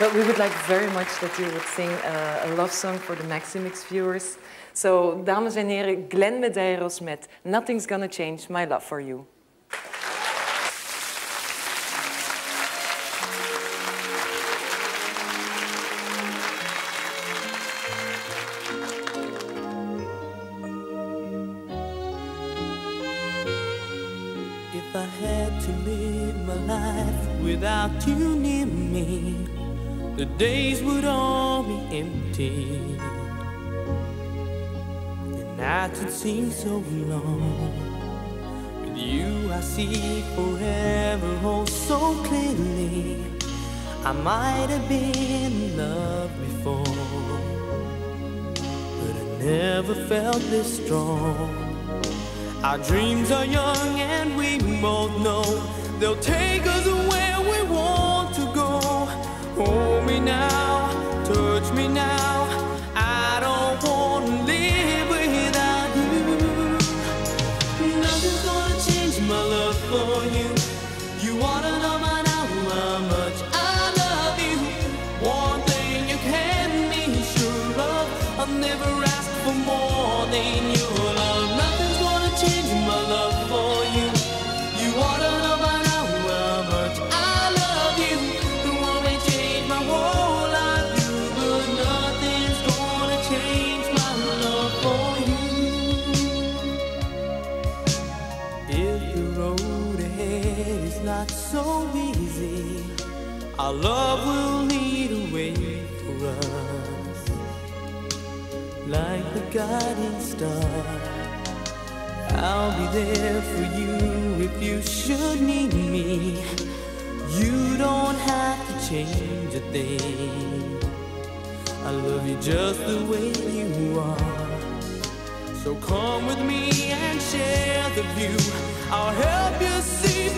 But we would like very much that you would sing a, a love song for the Maximix viewers. So, dames en heren, Glenn Medeiros met Nothing's Gonna Change My Love For You. If I had to live my life without you near me, the days would all be empty. The nights would seem so long. With you, I see forever oh so clearly. I might have been in love before, but I never felt this strong. Our dreams are young and we both know they'll take us where we want so easy, our love will lead a way for us. Like the guiding star, I'll be there for you if you should need me. You don't have to change a thing. I love you just the way you are. So come with me and share the view. I'll help you see